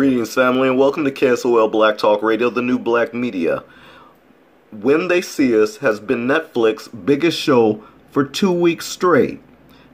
Greetings, family, and welcome to KSOL Black Talk Radio, the new black media. When They See Us has been Netflix's biggest show for two weeks straight.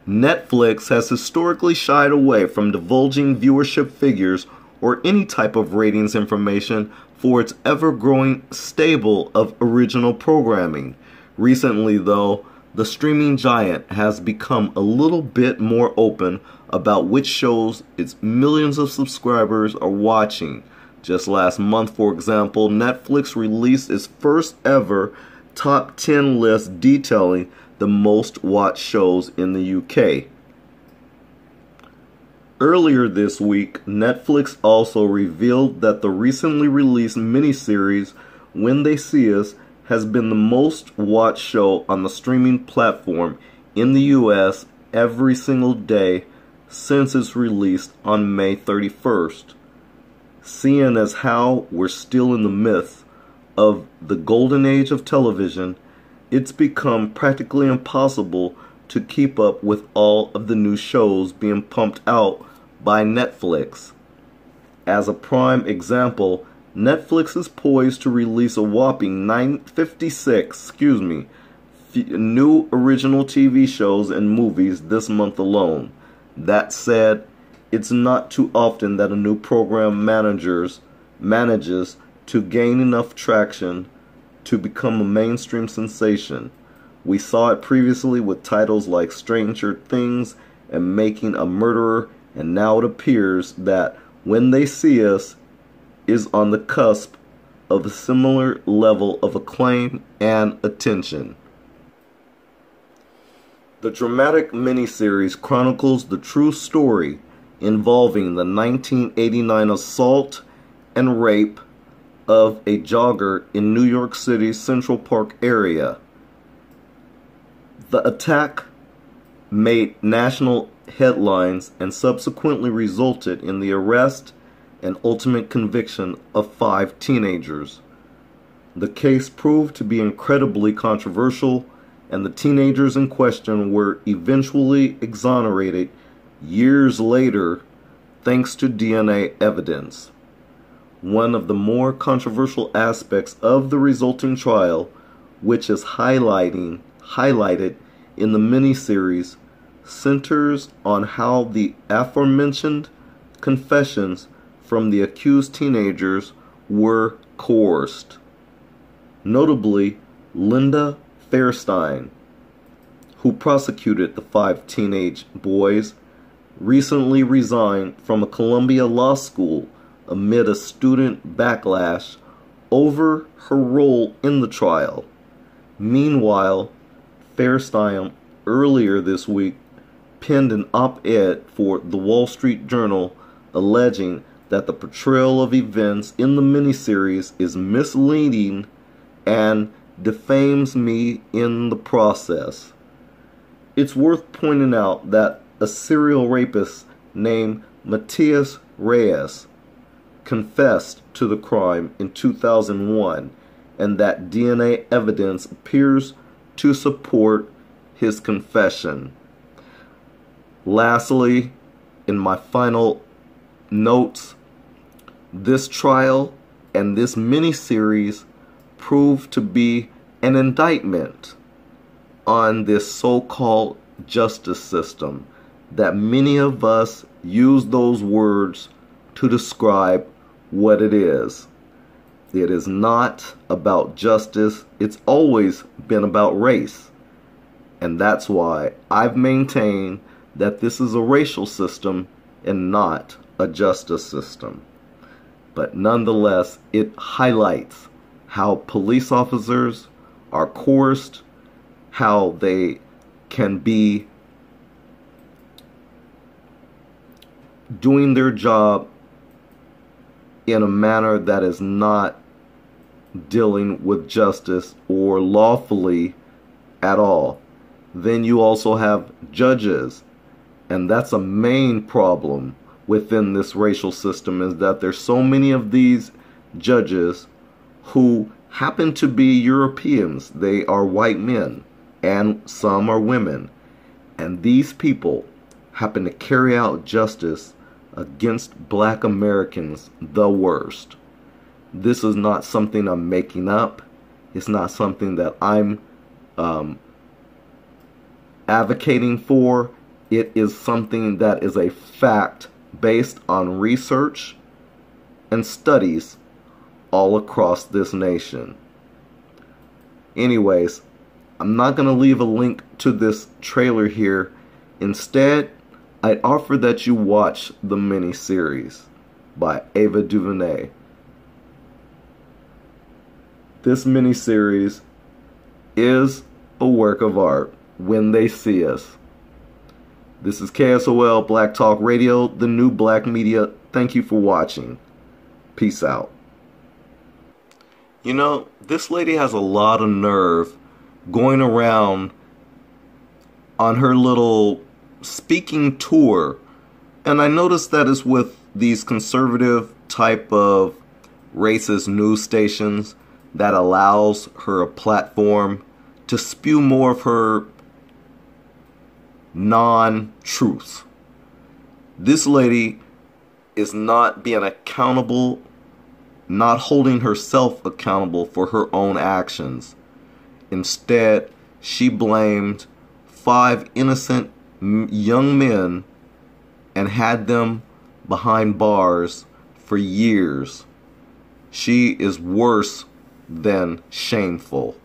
Netflix has historically shied away from divulging viewership figures or any type of ratings information for its ever growing stable of original programming. Recently, though, the streaming giant has become a little bit more open about which shows its millions of subscribers are watching. Just last month, for example, Netflix released its first ever top 10 list detailing the most watched shows in the UK. Earlier this week, Netflix also revealed that the recently released miniseries When They See Us has been the most watched show on the streaming platform in the US every single day since its release on May 31st. Seeing as how we're still in the midst of the golden age of television, it's become practically impossible to keep up with all of the new shows being pumped out by Netflix. As a prime example, Netflix is poised to release a whopping 956, excuse me, new original TV shows and movies this month alone. That said, it's not too often that a new program managers manages to gain enough traction to become a mainstream sensation. We saw it previously with titles like Stranger Things and Making a Murderer, and now it appears that When They See Us is on the cusp of a similar level of acclaim and attention. The dramatic miniseries chronicles the true story involving the 1989 assault and rape of a jogger in New York City's Central Park area. The attack made national headlines and subsequently resulted in the arrest and ultimate conviction of five teenagers. The case proved to be incredibly controversial, and the teenagers in question were eventually exonerated years later thanks to DNA evidence. One of the more controversial aspects of the resulting trial, which is highlighting highlighted in the miniseries, centers on how the aforementioned confessions from the accused teenagers were coerced. Notably, Linda Fairstein, who prosecuted the five teenage boys, recently resigned from a Columbia Law School amid a student backlash over her role in the trial. Meanwhile, Fairstein earlier this week penned an op ed for the Wall Street Journal alleging that the portrayal of events in the miniseries is misleading and defames me in the process. It's worth pointing out that a serial rapist named Matias Reyes confessed to the crime in 2001 and that DNA evidence appears to support his confession. Lastly, in my final notes, this trial and this mini series proved to be an indictment on this so-called justice system that many of us use those words to describe what it is. It is not about justice. It's always been about race. And that's why I've maintained that this is a racial system and not a justice system. But nonetheless, it highlights how police officers are coerced, how they can be doing their job in a manner that is not dealing with justice or lawfully at all. Then you also have judges, and that's a main problem within this racial system is that there's so many of these judges who happen to be Europeans. They are white men and some are women. And these people happen to carry out justice against black Americans the worst. This is not something I'm making up. It's not something that I'm um, advocating for. It is something that is a fact based on research and studies all across this nation. Anyways, I'm not going to leave a link to this trailer here. Instead, I'd offer that you watch the miniseries by Ava DuVernay. This miniseries is a work of art when they see us. This is KSOL Black Talk Radio, the new black media. Thank you for watching. Peace out. You know, this lady has a lot of nerve going around on her little speaking tour. And I noticed that is with these conservative type of racist news stations that allows her a platform to spew more of her non truth. This lady is not being accountable, not holding herself accountable for her own actions. Instead, she blamed five innocent young men and had them behind bars for years. She is worse than shameful.